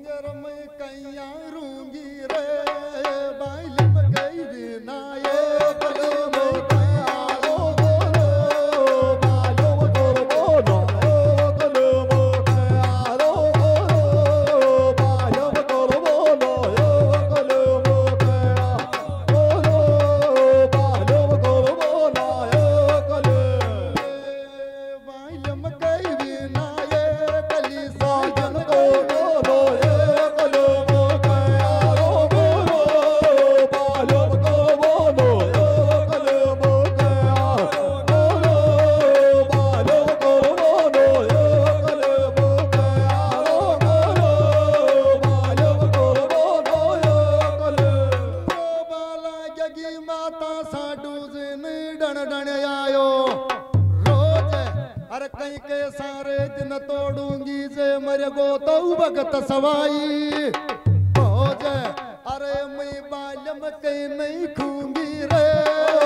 पिंजर में कैया रूँगी रे। कहीं के सारे दिन तोड़ूँगी जे मर गो तो भगत सवाई। हो जाए अरे मैं बालम कहीं नहीं खूँगी रे।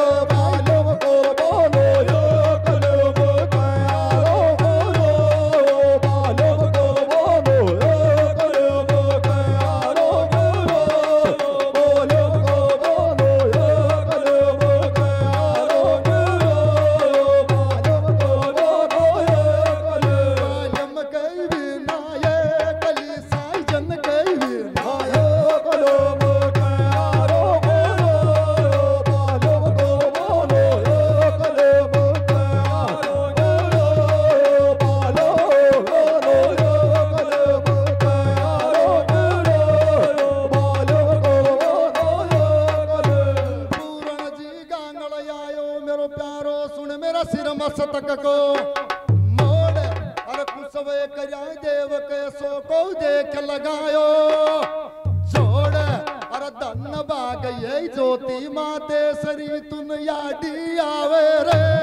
शतक को मोड़ अरे कुछ देव के सो को देख लगायो। जोड़ अरे धन बाग ये ज्योति माते, शरीर तुन यादी आवे रे।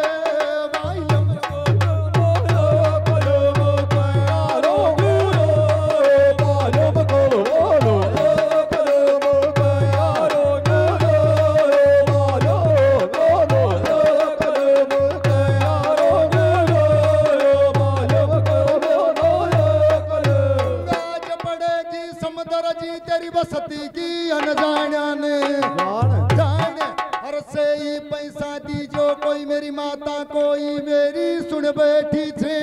ਤੇਰੀ बसती की ਅਣਜਾਣਿਆਂ ਨੇ ਜਾਣ से ही पैसा दीजो कोई मेरी माता कोई मेरी सुन बैठी थी।